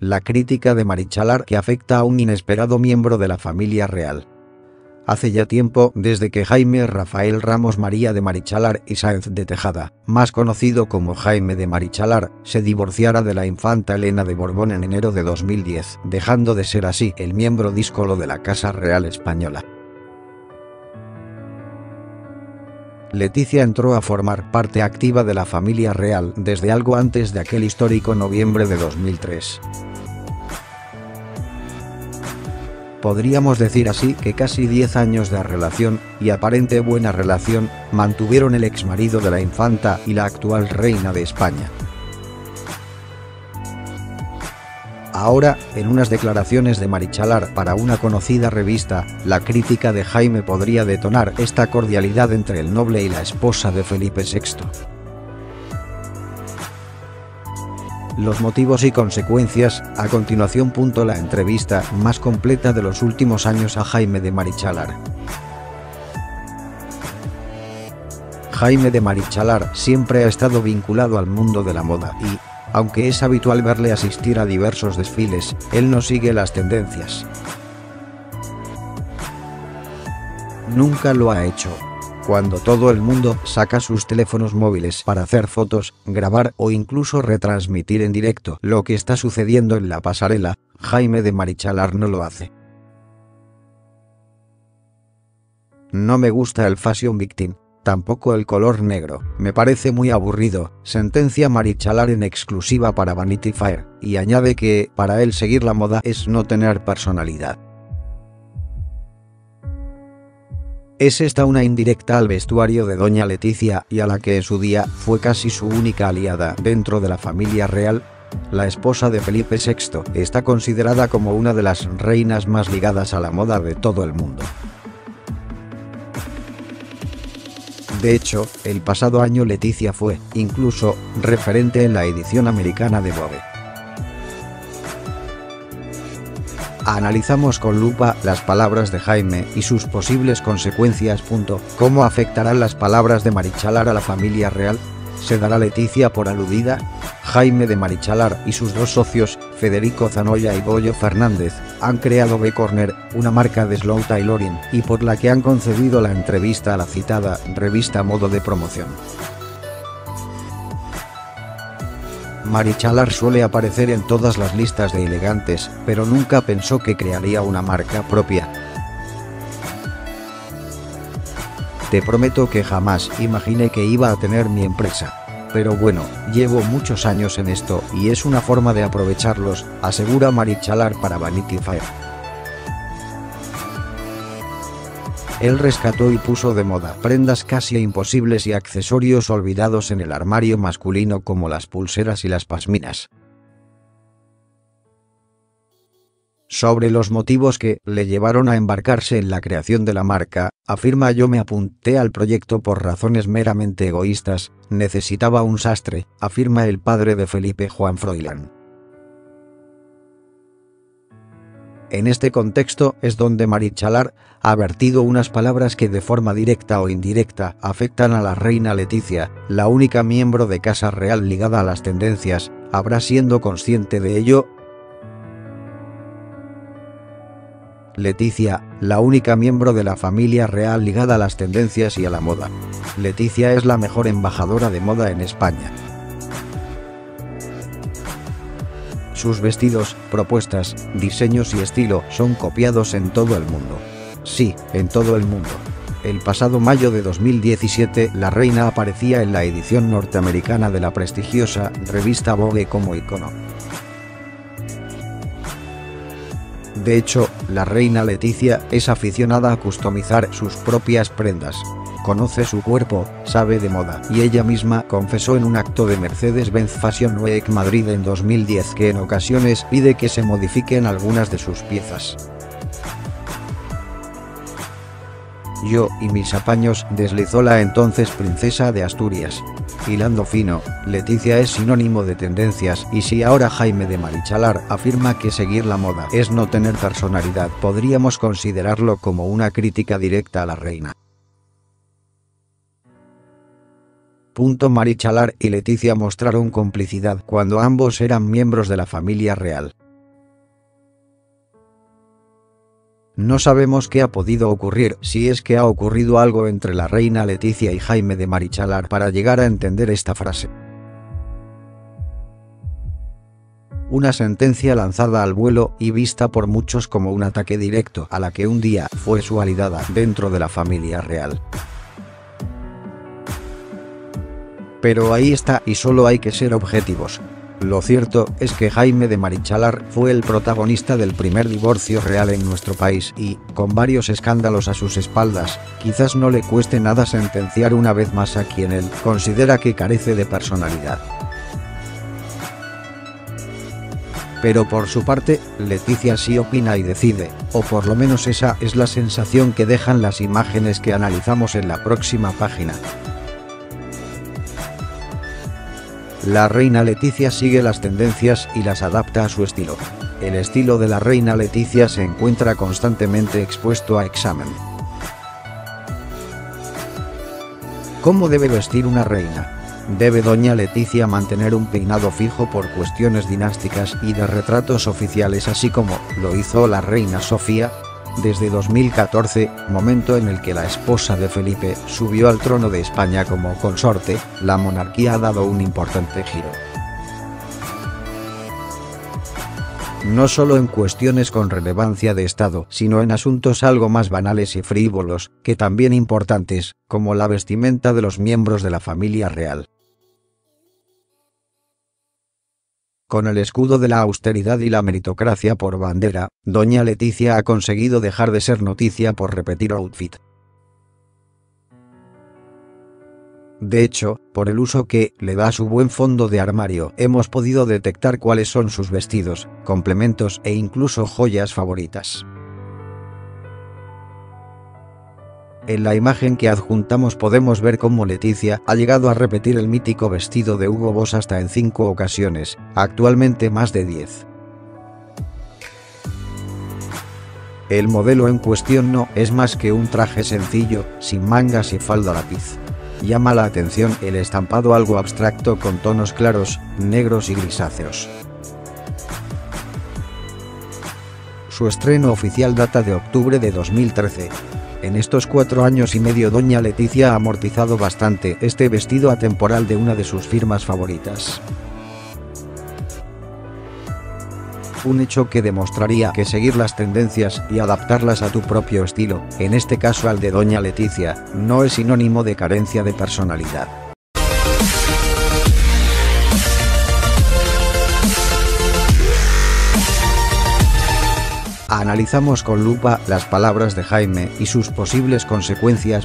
La crítica de Marichalar que afecta a un inesperado miembro de la familia real. Hace ya tiempo desde que Jaime Rafael Ramos María de Marichalar y Sáenz de Tejada, más conocido como Jaime de Marichalar, se divorciara de la infanta Elena de Borbón en enero de 2010, dejando de ser así el miembro díscolo de la Casa Real Española. Leticia entró a formar parte activa de la familia real desde algo antes de aquel histórico noviembre de 2003. Podríamos decir así que casi 10 años de relación, y aparente buena relación, mantuvieron el exmarido de la infanta y la actual reina de España. Ahora, en unas declaraciones de Marichalar para una conocida revista, la crítica de Jaime podría detonar esta cordialidad entre el noble y la esposa de Felipe VI. Los motivos y consecuencias, a continuación. La entrevista más completa de los últimos años a Jaime de Marichalar. Jaime de Marichalar siempre ha estado vinculado al mundo de la moda y, aunque es habitual verle asistir a diversos desfiles, él no sigue las tendencias. Nunca lo ha hecho. Cuando todo el mundo saca sus teléfonos móviles para hacer fotos, grabar o incluso retransmitir en directo lo que está sucediendo en la pasarela, Jaime de Marichalar no lo hace. No me gusta el fashion victim, Tampoco el color negro, me parece muy aburrido, sentencia Marichalar en exclusiva para Vanity Fair, y añade que, para él seguir la moda es no tener personalidad. Es esta una indirecta al vestuario de Doña Leticia y a la que en su día fue casi su única aliada dentro de la familia real. La esposa de Felipe VI está considerada como una de las reinas más ligadas a la moda de todo el mundo. De hecho, el pasado año Leticia fue, incluso, referente en la edición americana de Vogue. Analizamos con lupa las palabras de Jaime y sus posibles consecuencias. ¿Cómo afectarán las palabras de Marichalar a la familia real? ¿Se dará Leticia por aludida? Jaime de Marichalar y sus dos socios, Federico Zanoya y Goyo Fernández, han creado B-Corner, una marca de slow tailoring, y por la que han concedido la entrevista a la citada revista Modo de Promoción. Marichalar suele aparecer en todas las listas de elegantes, pero nunca pensó que crearía una marca propia. Te prometo que jamás imaginé que iba a tener mi empresa. Pero bueno, llevo muchos años en esto y es una forma de aprovecharlos, asegura Marichalar para Vanity Fair. Él rescató y puso de moda prendas casi imposibles y accesorios olvidados en el armario masculino como las pulseras y las pasminas. Sobre los motivos que le llevaron a embarcarse en la creación de la marca, afirma yo me apunté al proyecto por razones meramente egoístas, necesitaba un sastre, afirma el padre de Felipe Juan Froilán. En este contexto es donde Marichalar ha vertido unas palabras que de forma directa o indirecta afectan a la reina Leticia, la única miembro de Casa Real ligada a las tendencias, habrá siendo consciente de ello Leticia, la única miembro de la familia real ligada a las tendencias y a la moda. Leticia es la mejor embajadora de moda en España. Sus vestidos, propuestas, diseños y estilo son copiados en todo el mundo. Sí, en todo el mundo. El pasado mayo de 2017, la reina aparecía en la edición norteamericana de la prestigiosa revista Vogue como icono. De hecho, la reina Leticia es aficionada a customizar sus propias prendas. Conoce su cuerpo, sabe de moda y ella misma confesó en un acto de Mercedes-Benz Fashion Week Madrid en 2010 que en ocasiones pide que se modifiquen algunas de sus piezas. Yo y mis apaños, deslizó la entonces princesa de Asturias. Hilando fino, Leticia es sinónimo de tendencias y si ahora Jaime de Marichalar afirma que seguir la moda es no tener personalidad, podríamos considerarlo como una crítica directa a la reina. Punto Marichalar y Leticia mostraron complicidad cuando ambos eran miembros de la familia real. No sabemos qué ha podido ocurrir, si es que ha ocurrido algo entre la reina Leticia y Jaime de Marichalar para llegar a entender esta frase. una sentencia lanzada al vuelo y vista por muchos como un ataque directo a la que un día fue su aliada dentro de la familia real. Pero ahí está y solo hay que ser objetivos. Lo cierto es que Jaime de Marichalar fue el protagonista del primer divorcio real en nuestro país y, con varios escándalos a sus espaldas, quizás no le cueste nada sentenciar una vez más a quien él considera que carece de personalidad. Pero por su parte, Leticia sí opina y decide, o por lo menos esa es la sensación que dejan las imágenes que analizamos en la próxima página. La reina Leticia sigue las tendencias y las adapta a su estilo. El estilo de la reina Leticia se encuentra constantemente expuesto a examen. ¿Cómo debe vestir una reina? Debe doña Leticia mantener un peinado fijo por cuestiones dinásticas y de retratos oficiales así como lo hizo la reina Sofía, desde 2014, momento en el que la esposa de Felipe subió al trono de España como consorte, la monarquía ha dado un importante giro. No solo en cuestiones con relevancia de Estado, sino en asuntos algo más banales y frívolos, que también importantes, como la vestimenta de los miembros de la familia real. Con el escudo de la austeridad y la meritocracia por bandera, doña Leticia ha conseguido dejar de ser noticia por repetir outfit. De hecho, por el uso que le da su buen fondo de armario, hemos podido detectar cuáles son sus vestidos, complementos e incluso joyas favoritas. En la imagen que adjuntamos podemos ver cómo Leticia ha llegado a repetir el mítico vestido de Hugo Boss hasta en cinco ocasiones, actualmente más de 10. El modelo en cuestión no es más que un traje sencillo, sin mangas y falda lápiz. Llama la atención el estampado algo abstracto con tonos claros, negros y grisáceos. Su estreno oficial data de octubre de 2013, en estos cuatro años y medio doña Leticia ha amortizado bastante este vestido atemporal de una de sus firmas favoritas. Un hecho que demostraría que seguir las tendencias y adaptarlas a tu propio estilo, en este caso al de doña Leticia, no es sinónimo de carencia de personalidad. Analizamos con lupa las palabras de Jaime y sus posibles consecuencias.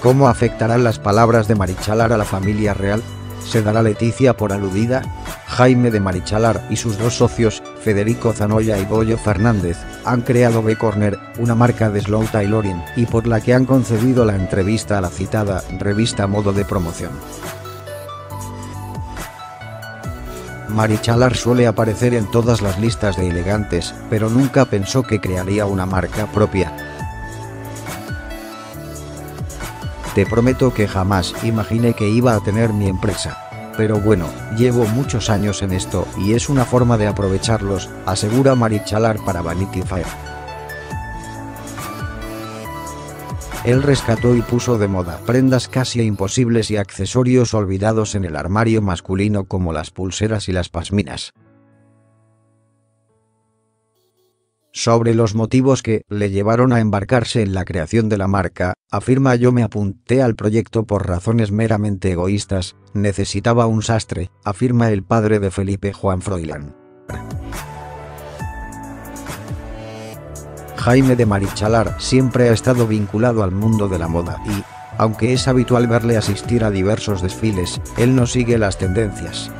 ¿Cómo afectarán las palabras de Marichalar a la familia real? ¿Se dará Leticia por aludida? Jaime de Marichalar y sus dos socios, Federico Zanoya y Goyo Fernández, han creado B-Corner, una marca de slow tailoring, y por la que han concedido la entrevista a la citada revista Modo de Promoción. Marichalar suele aparecer en todas las listas de elegantes, pero nunca pensó que crearía una marca propia. Te prometo que jamás imaginé que iba a tener mi empresa. Pero bueno, llevo muchos años en esto y es una forma de aprovecharlos, asegura Marichalar para Vanity Fair. Él rescató y puso de moda prendas casi imposibles y accesorios olvidados en el armario masculino como las pulseras y las pasminas. Sobre los motivos que le llevaron a embarcarse en la creación de la marca, afirma yo me apunté al proyecto por razones meramente egoístas, necesitaba un sastre, afirma el padre de Felipe Juan Froilán. Jaime de Marichalar siempre ha estado vinculado al mundo de la moda y, aunque es habitual verle asistir a diversos desfiles, él no sigue las tendencias.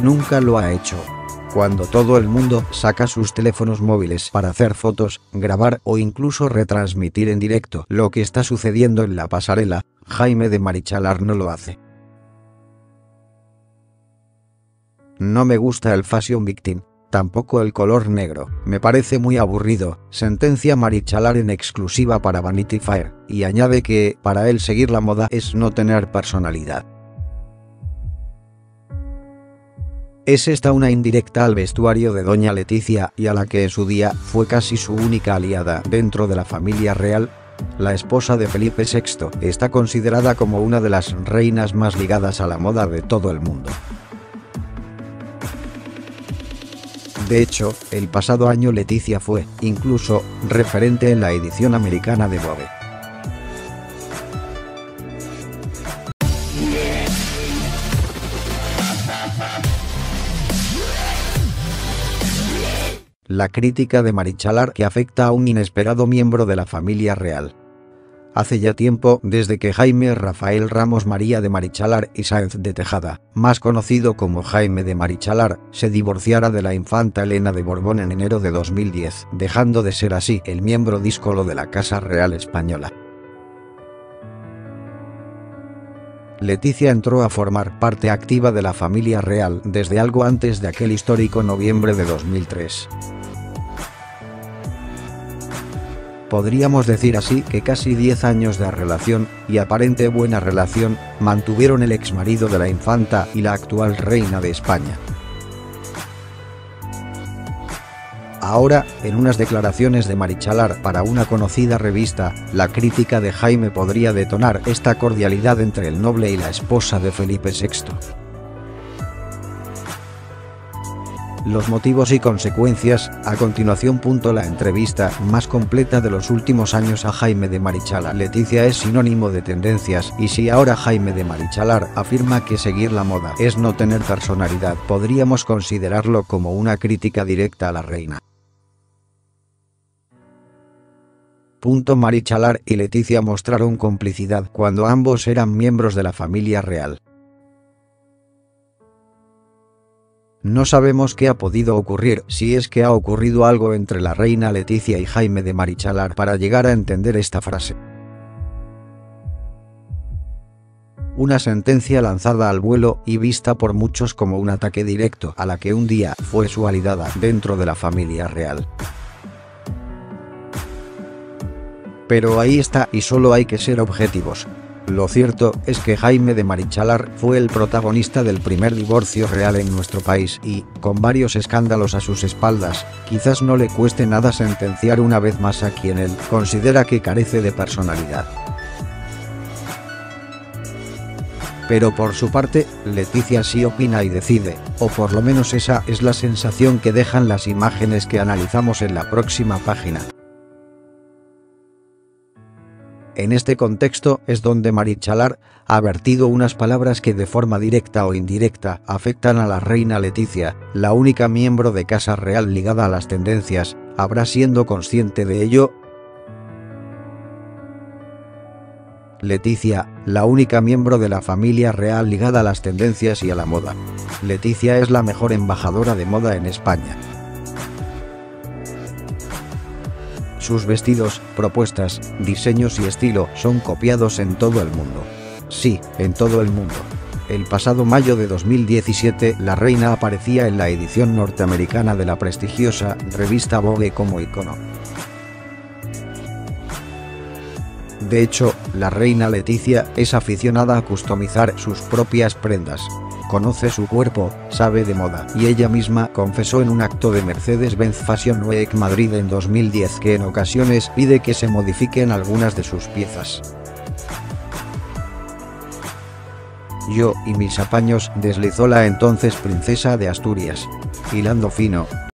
Nunca lo ha hecho. Cuando todo el mundo saca sus teléfonos móviles para hacer fotos, grabar o incluso retransmitir en directo lo que está sucediendo en la pasarela, Jaime de Marichalar no lo hace. No me gusta el fashion victim, Tampoco el color negro, me parece muy aburrido, sentencia Marichalar en exclusiva para Vanity Fair, y añade que, para él seguir la moda es no tener personalidad. Es esta una indirecta al vestuario de doña Leticia y a la que en su día fue casi su única aliada dentro de la familia real. La esposa de Felipe VI está considerada como una de las reinas más ligadas a la moda de todo el mundo. De hecho, el pasado año Leticia fue, incluso, referente en la edición americana de Vogue. La crítica de Marichalar que afecta a un inesperado miembro de la familia real. Hace ya tiempo desde que Jaime Rafael Ramos María de Marichalar y Sáenz de Tejada, más conocido como Jaime de Marichalar, se divorciara de la infanta Elena de Borbón en enero de 2010, dejando de ser así el miembro díscolo de la Casa Real Española. Leticia entró a formar parte activa de la familia real desde algo antes de aquel histórico noviembre de 2003. Podríamos decir así que casi 10 años de relación, y aparente buena relación, mantuvieron el exmarido de la infanta y la actual reina de España. Ahora, en unas declaraciones de Marichalar para una conocida revista, la crítica de Jaime podría detonar esta cordialidad entre el noble y la esposa de Felipe VI. Los motivos y consecuencias, a continuación. La entrevista más completa de los últimos años a Jaime de Marichalar. Leticia es sinónimo de tendencias y si ahora Jaime de Marichalar afirma que seguir la moda es no tener personalidad, podríamos considerarlo como una crítica directa a la reina. Punto Marichalar y Leticia mostraron complicidad cuando ambos eran miembros de la familia real. No sabemos qué ha podido ocurrir, si es que ha ocurrido algo entre la reina Leticia y Jaime de Marichalar para llegar a entender esta frase. Una sentencia lanzada al vuelo y vista por muchos como un ataque directo a la que un día fue su aliada dentro de la familia real. Pero ahí está y solo hay que ser objetivos, lo cierto es que Jaime de Marichalar fue el protagonista del primer divorcio real en nuestro país y, con varios escándalos a sus espaldas, quizás no le cueste nada sentenciar una vez más a quien él considera que carece de personalidad. Pero por su parte, Leticia sí opina y decide, o por lo menos esa es la sensación que dejan las imágenes que analizamos en la próxima página. En este contexto es donde Marichalar ha vertido unas palabras que de forma directa o indirecta afectan a la reina Leticia, la única miembro de Casa Real ligada a las tendencias, habrá siendo consciente de ello. Leticia, la única miembro de la familia real ligada a las tendencias y a la moda. Leticia es la mejor embajadora de moda en España. Sus vestidos, propuestas, diseños y estilo son copiados en todo el mundo. Sí, en todo el mundo. El pasado mayo de 2017 la reina aparecía en la edición norteamericana de la prestigiosa revista Vogue como icono. De hecho, la reina Leticia es aficionada a customizar sus propias prendas, conoce su cuerpo, sabe de moda y ella misma confesó en un acto de Mercedes-Benz Fashion Week Madrid en 2010 que en ocasiones pide que se modifiquen algunas de sus piezas. Yo y mis apaños deslizó la entonces princesa de Asturias. Hilando fino,